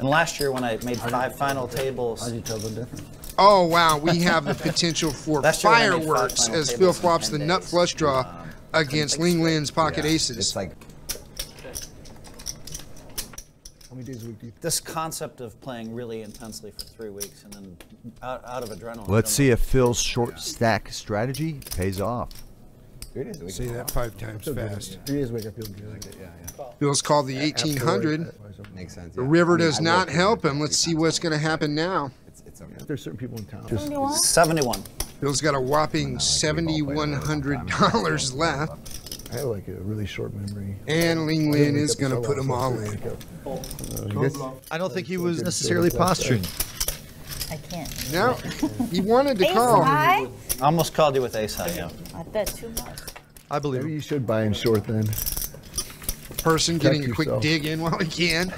And last year when I made five final tables, How'd you tell the difference? Oh wow, we have the potential for Last year when I made five fireworks as Phil flops 10 the nut flush draw um, against Ling straight. Lin's pocket aces. It's like How many days a week do you this concept of playing really intensely for three weeks and then out, out of adrenaline. Let's see know. if Phil's short stack strategy pays off. Three days a week. Say that five times fast. Three days a week, I feel good. Yeah, yeah. Phil's called the 1800. Makes sense. The yeah. river I mean, does I not help him. Let's see what's going to happen now. It's, it's okay. There's certain people in town. What do you want? 71. Phil's got a whopping $7,100 left, I have like a really short memory. and Ling Lin is going to put them all in. Uh, I don't think he was necessarily posturing. I can't. No, he wanted to Ace call. high? I almost called you with ace high, yeah. I bet too much. I believe Maybe you should buy him short then. Person getting a quick yourself. dig in while he can.